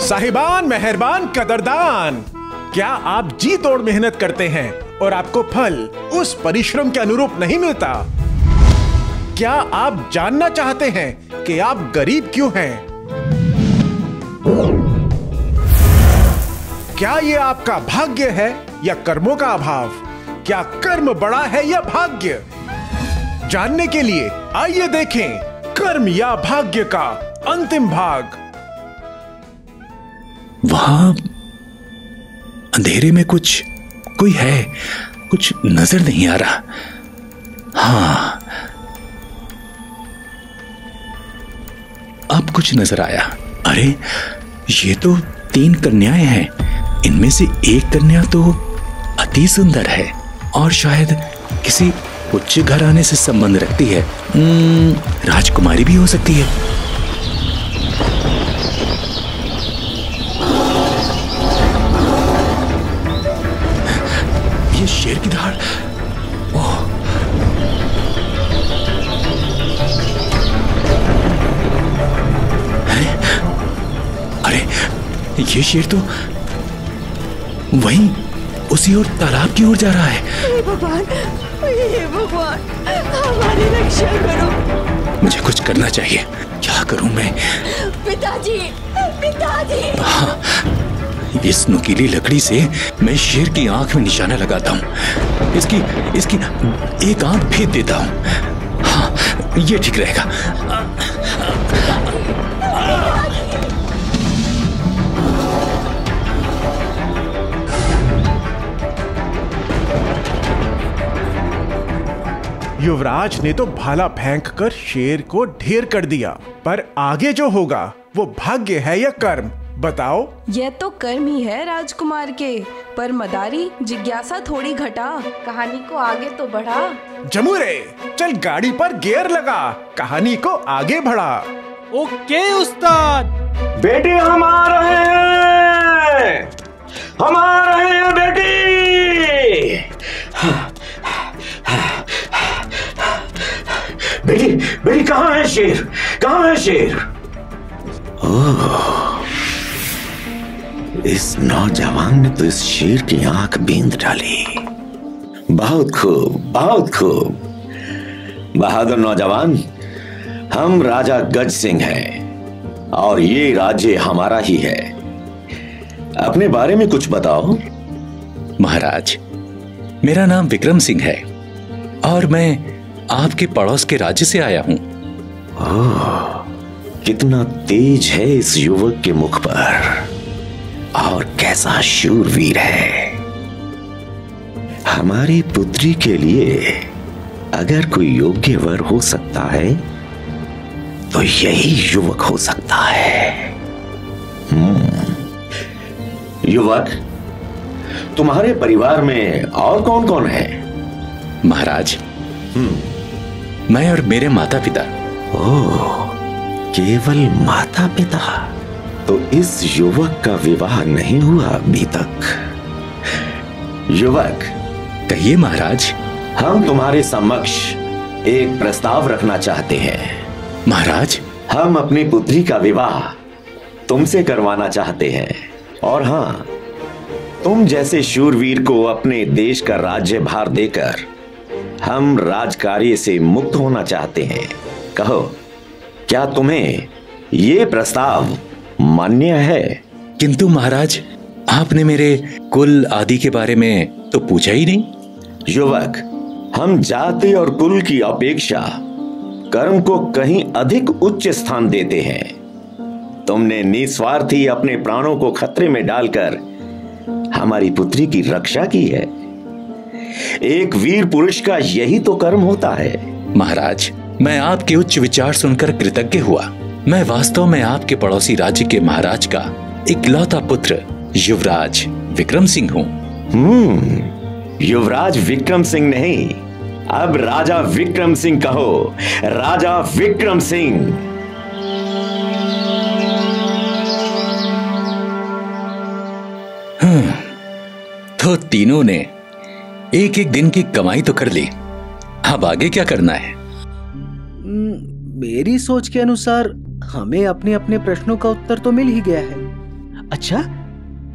साहिबान, मेहरबान, कदरदान। क्या आप जी तोड़ मेहनत करते हैं और आपको फल उस परिश्रम के अनुरूप नहीं मिलता? क्या आप जानना चाहते हैं कि आप गरीब क्यों हैं? क्या ये आपका भाग्य है या कर्मों का अभाव? क्या कर्म बड़ा है या भाग्य? जानने के लिए आइए देखें कर्म या भाग्य का अंतिम भाग। वहाँ अंधेरे में कुछ, कोई है, कुछ नज़र नहीं आ रहा। हाँ। अब कुछ नज़र आया। अरे, ये तो तीन कन्याएँ हैं। इनमें से एक कन्या तो अति सुंदर है और शायद किसी उच्च घराने से संबंध रखती है। हम्म, राजकुमारी भी हो सकती है। ये शेर की ओह। अरे ये शेर तो वहीं उसी ओर तालाब की ओर जा रहा है। भगवान भगवान हमारी रक्षा करो। मुझे कुछ करना चाहिए। क्या करूँ मैं? पिताजी पिताजी। हाँ इस नुकीली लकड़ी से मैं शेर की आँख में निशाना लगाता हूँ। इसकी इसकी एक आँख भेद देता हूँ। हाँ ये ठीक रहेगा। युवराज ने तो भाला फेंक कर शेर को ढेर कर दिया। पर आगे जो होगा वो भाग्य है या कर्म? बताओ। यह तो कर्म ही है राजकुमार के। पर मदारी जिज्ञासा थोड़ी घटा। कहानी को आगे तो बढ़ा। जमुरे चल गाड़ी पर गियर लगा। कहानी को आगे बढ़ा। ओके उस्ताद। बेटी हम आ रहे हैं। हम आ रहे हैं बेटी बेटी कहाँ है शेर? कहाँ है शेर? इस नौजवान ने तो इस शेर की आँख बींद डाली। बहुत खूब बहुत खूब। बहादुर नौजवान हम राजा गज सिंह हैं और ये राज्य हमारा ही है। अपने बारे में कुछ बताओ। महाराज मेरा नाम विक्रम सिंह है और मैं आपके पड़ोस के राज्य से आया हूँ। कितना तेज है इस युवक के मुख पर। और कैसा शूरवीर है। हमारी पुत्री के लिए अगर कोई योग्य वर हो सकता है तो यही युवक हो सकता है। हम्म। युवक तुम्हारे परिवार में और कौन कौन है? महाराज। मैं और मेरे माता पिता ओह केवल माता पिता तो इस युवक का विवाह नहीं हुआ अभी तक। युवक। कहिए महाराज। हम तुम्हारे समक्ष एक प्रस्ताव रखना चाहते हैं। महाराज। हम अपनी पुत्री का विवाह तुमसे करवाना चाहते हैं। और हाँ तुम जैसे शूरवीर को अपने देश का राज्य भार देकर हम राजकार्य से मुक्त होना चाहते हैं। कहो क्या तुम्हें ये प्रस्ताव मान्य है? किंतु महाराज आपने मेरे कुल आदि के बारे में तो पूछा ही नहीं। युवक हम जाति और कुल की अपेक्षा कर्म को कहीं अधिक उच्च स्थान देते हैं। तुमने निस्वार्थी अपने प्राणों को खतरे में डालकर हमारी पुत्री की रक्षा की है। एक वीर पुरुष का यही तो कर्म होता है। महाराज मैं आपके उच्च विचार सुनकर कृतज्ञ हुआ। मैं वास्तव में आपके पड़ोसी राज्य के महाराज का इकलौता पुत्र युवराज विक्रम सिंह हूँ। हम्म, युवराज विक्रम सिंह नहीं। अब राजा विक्रम सिंह कहो। राजा विक्रम सिंह। हम्म, तो तीनों ने एक एक दिन की कमाई तो कर ली। अब आगे क्या करना है? मेरी सोच के अनुसार हमें अपने अपने प्रश्नों का उत्तर तो मिल ही गया है। अच्छा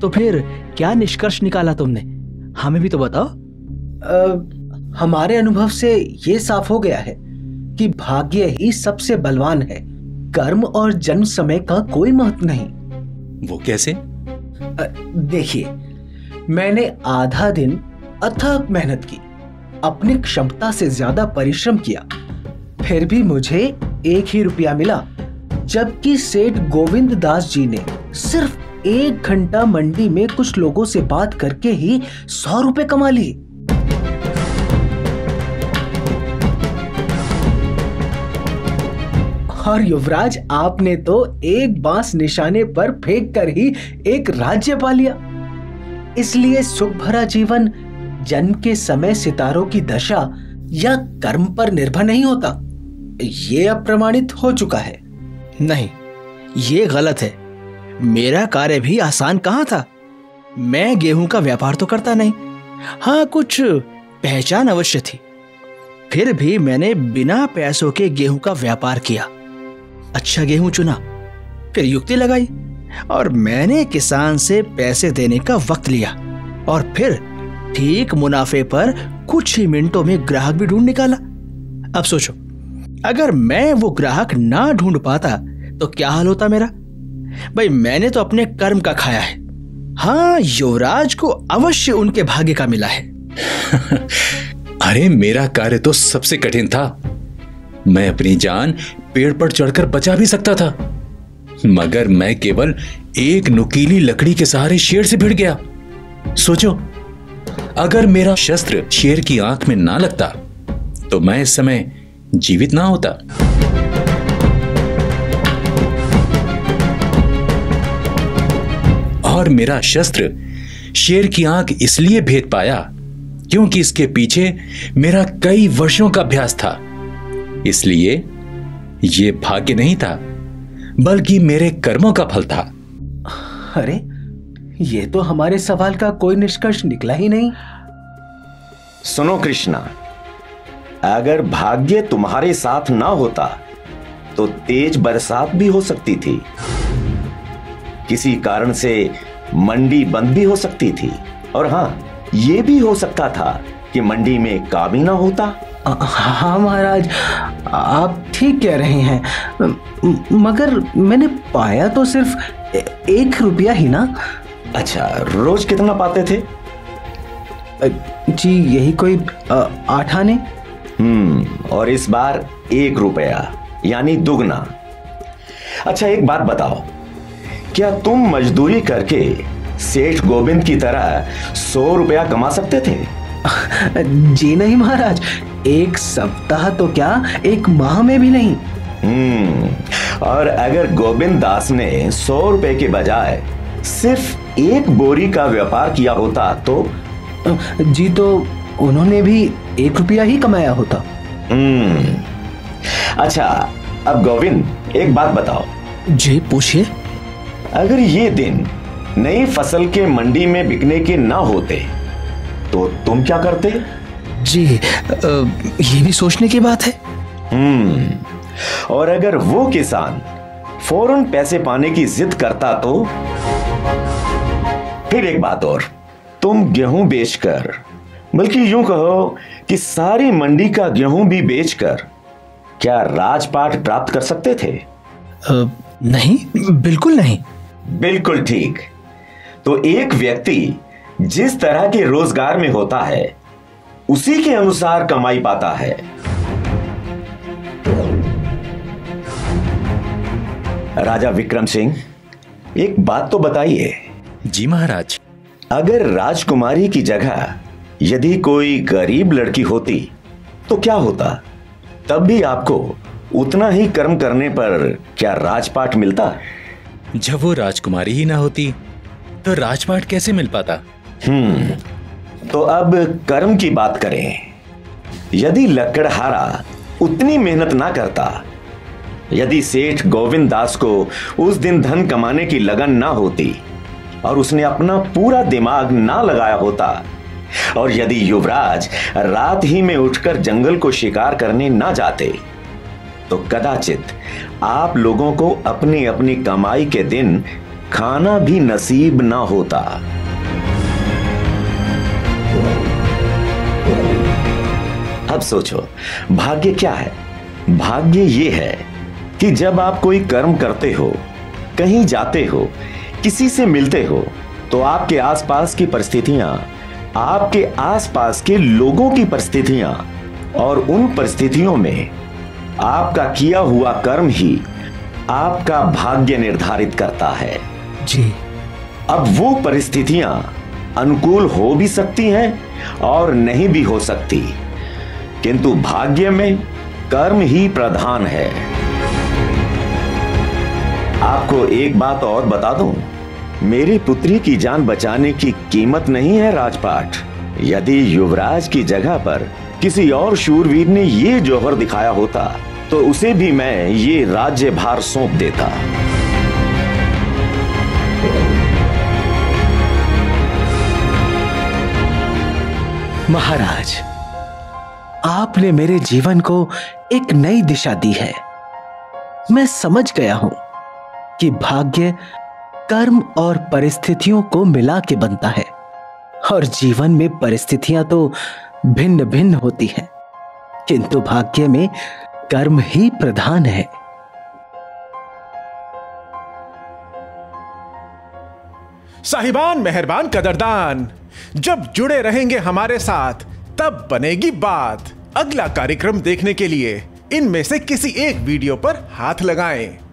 तो फिर क्या निष्कर्ष निकाला तुमने? हमें भी तो बताओ। आ, हमारे अनुभव से ये साफ़ हो गया है कि भाग्य ही सबसे बलवान है। कर्म और जन्म समय का कोई महत्व नहीं। वो कैसे? देखिए मैंने आधा दिन अथक मेहनत की, अपनी क्षमता से ज़्यादा परिश्रम किया। फिर भी मुझे एक ही रुपया मिला, जबकि सेठ गोविंद दास जी ने सिर्फ़ एक घंटा मंडी में कुछ लोगों से बात करके ही सौ रुपए कमा लिए। और युवराज, आपने तो एक बाँस निशाने पर फेंक कर ही एक राज्य पा लिया। इसलिए सुख भरा जीवन जन्म के समय सितारों की दशा या कर्म पर निर्भर नहीं होता। ये अब प्रमाणित हो चुका है। नहीं, ये गलत है। मेरा कार्य भी आसान कहाँ था? मैं गेहूँ का व्यापार तो करता नहीं। हाँ कुछ पहचान अवश्य थी। फिर भी मैंने बिना पैसों के गेहूँ का व्यापार किया। अच्छा गेहूँ चुना, फिर युक्ति लगाई और मैंने किसान से पैसे देने का वक्त लिया और फिर ठीक मुनाफे पर कुछ ही मिनटों में ग्राहक भी ढूंढ निकाला। अब सोचो, अगर मैं वो ग्राहक ना ढूंढ पाता तो क्या हाल होता मेरा? भाई, मैंने तो अपने कर्म का खाया है। हाँ युवराज को अवश्य उनके भाग्य का मिला है। अरे, मेरा कार्य तो सबसे कठिन था। मैं अपनी जान पेड़ पर चढ़कर बचा भी सकता था। मगर मैं केवल एक नुकीली लकड़ी के सहारे शेर से भिड़ गया। सोचो अगर मेरा शस्त्र शेर की आँख में ना लगता तो मैं इस समय जीवित ना होता। और मेरा शस्त्र शेर की आँख इसलिए भेद पाया, क्योंकि इसके पीछे मेरा कई वर्षों का अभ्यास था। इसलिए यह भाग्य नहीं था, बल्कि मेरे कर्मों का फल था। अरे ये तो हमारे सवाल का कोई निष्कर्ष निकला ही नहीं। सुनो कृष्णा अगर भाग्य तुम्हारे साथ ना होता तो तेज बरसात भी हो सकती थी। किसी कारण से मंडी बंद भी हो सकती थी। और हाँ यह भी हो सकता था कि मंडी में काम ही ना होता। हाँ महाराज आप ठीक कह रहे हैं। मगर मैंने पाया तो सिर्फ़ एक रुपया ही ना। अच्छा रोज कितना पाते थे? जी यही कोई आठ आने? हम्म और इस बार एक रुपया यानी दुगना। अच्छा एक बात बताओ। क्या तुम मजदूरी करके सेठ गोविंद की तरह सौ रुपया कमा सकते थे? जी नहीं महाराज। एक सप्ताह तो क्या एक माह में भी नहीं। हम्म और अगर गोविंद दास ने सौ रुपए के बजाय सिर्फ़ एक बोरी का व्यापार किया होता तो? जी तो उन्होंने भी एक रुपया ही कमाया होता। हम्म। अच्छा अब गोविंद एक बात बताओ। जी पूछिए। अगर ये दिन नई फ़सल के मंडी में बिकने के ना होते तो तुम क्या करते? जी ये भी सोचने की बात है। हम्म। और अगर वो किसान फ़ौरन पैसे पाने की जिद करता तो? फिर एक बात और। तुम गेहूँ बेचकर बल्कि यूँ कहो कि सारी मंडी का गेहूँ भी बेचकर क्या राजपाट प्राप्त कर सकते थे? आ, नहीं बिल्कुल नहीं। बिल्कुल ठीक। तो एक व्यक्ति जिस तरह के रोज़गार में होता है उसी के अनुसार कमाई पाता है। राजा विक्रम सिंह एक बात तो बताइए। जी महाराज। अगर राजकुमारी की जगह यदि कोई गरीब लड़की होती तो क्या होता? तब भी आपको उतना ही कर्म करने पर क्या राजपाट मिलता? जब वो राजकुमारी ही ना होती तो राजपाट कैसे मिल पाता? हम्म तो अब कर्म की बात करें। यदि लकड़हारा उतनी मेहनत ना करता यदि सेठ गोविंद दास को उस दिन धन कमाने की लगन ना होती और उसने अपना पूरा दिमाग ना लगाया होता। और यदि युवराज रात ही में उठकर जंगल को शिकार करने ना जाते तो कदाचित आप लोगों को अपनी अपनी कमाई के दिन खाना भी नसीब ना होता। अब सोचो, भाग्य क्या है? भाग्य ये है कि जब आप कोई कर्म करते हो, कहीं जाते हो किसी से मिलते हो तो आपके आसपास की परिस्थितियाँ आपके आसपास के लोगों की परिस्थितियाँ और उन परिस्थितियों में आपका किया हुआ कर्म ही आपका भाग्य निर्धारित करता है। जी। अब वो परिस्थितियाँ अनुकूल हो भी सकती हैं और नहीं भी हो सकती किंतु भाग्य में कर्म ही प्रधान है। आपको एक बात और बता दूँ? मेरी पुत्री की जान बचाने की कीमत नहीं है, राजपाट। यदि युवराज की जगह पर किसी और शूरवीर ने ये जौहर दिखाया होता तो उसे भी मैं ये राज्य भार सौंप देता। महाराज, आपने मेरे जीवन को एक नई दिशा दी है। मैं समझ गया हूँ कि भाग्य कर्म और परिस्थितियों को मिला के बनता है। और जीवन में परिस्थितियाँ तो भिन्न भिन्न होती हैं, किंतु भाग्य में कर्म ही प्रधान है। साहिबान, मेहरबान, कदरदान। जब जुड़े रहेंगे हमारे साथ, तब बनेगी बात। अगला कार्यक्रम देखने के लिए इनमें से किसी एक वीडियो पर हाथ लगाएँ।